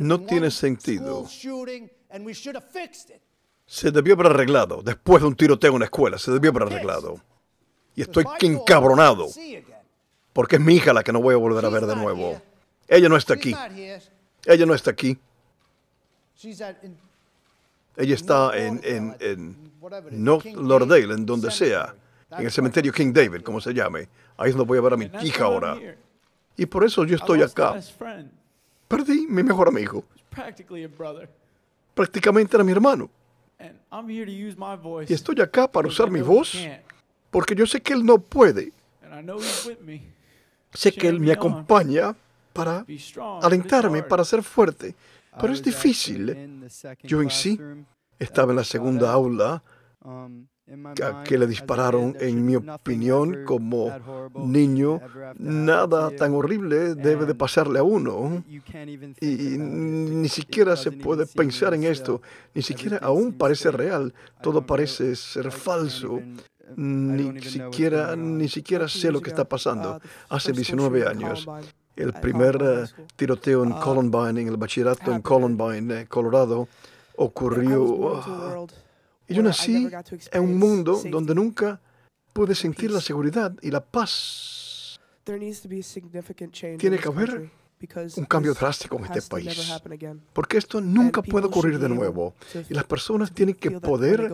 No tiene sentido. Se debió haber arreglado después de un tiroteo en una escuela. Se debió haber arreglado. Y estoy encabronado porque es mi hija la que no voy a volver a ver de nuevo. Ella no está aquí. Ella no está aquí. Ella está en, en, en North Lauderdale, en donde sea, en el cementerio King David, como se llame. Ahí es donde voy a ver a mi hija ahora. Y por eso yo estoy acá. Perdí mi mejor amigo. Prácticamente era mi hermano. Y estoy acá para usar mi voz porque yo sé que él no puede. Sé que él me acompaña para alentarme, para ser fuerte. Pero es difícil. Yo en sí estaba en la segunda aula que le dispararon, en mi opinión, como niño, nada tan horrible debe de pasarle a uno. Y ni siquiera se puede pensar en esto, ni siquiera aún parece real, todo parece ser falso. Ni siquiera, ni siquiera sé lo que está pasando. Hace 19 años, el primer eh, tiroteo en Columbine, en el bachillerato en Columbine, eh, Colorado, ocurrió. Y yo nací en un mundo donde nunca pude sentir la seguridad y la paz. Tiene que haber un cambio drástico en este país, porque esto nunca puede ocurrir de nuevo. Y las personas tienen que poder,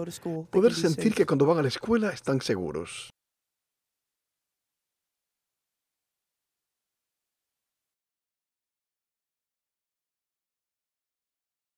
poder sentir que cuando van a la escuela están seguros.